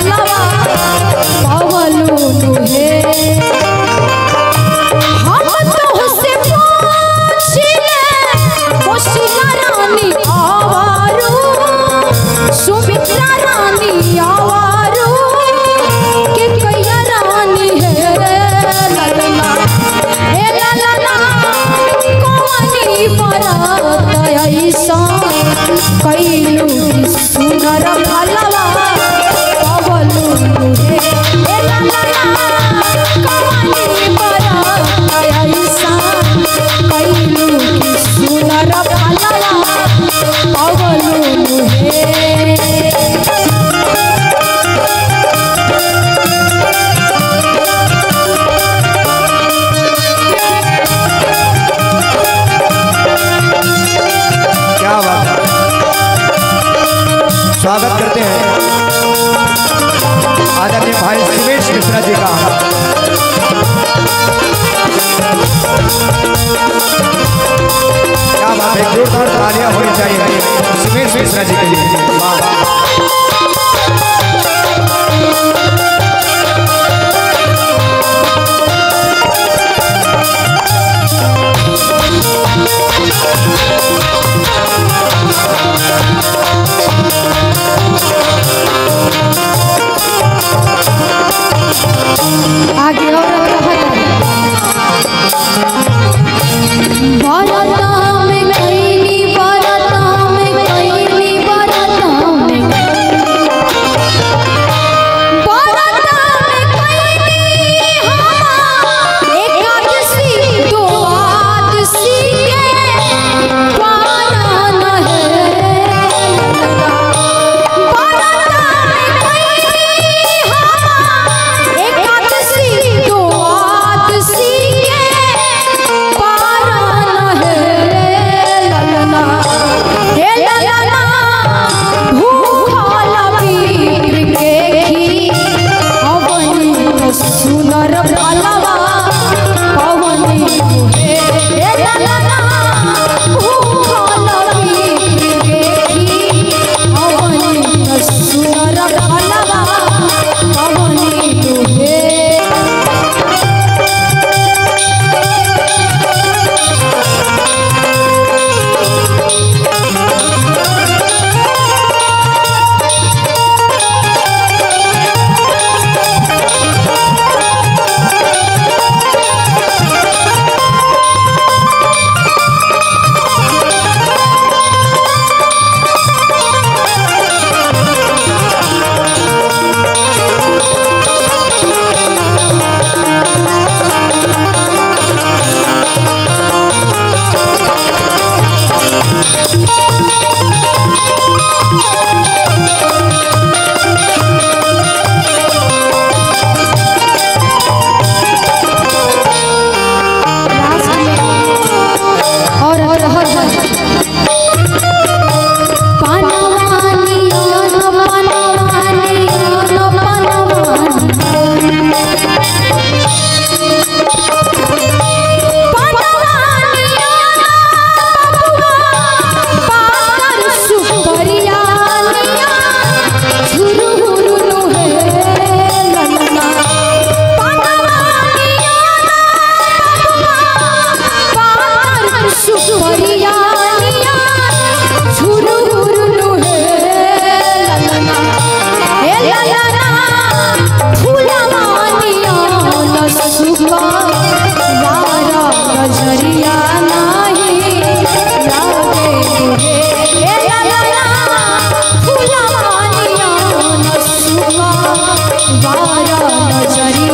知道了啊 स्वागत करते हैं। आदरणीय भाई सुमेश मिश्रा जी का। क्या बात है, जोरदार तालियाँ होनी चाहिए सुमेश मिश्रा जी के लिए। वाह। Lagi. दोबारा नजरी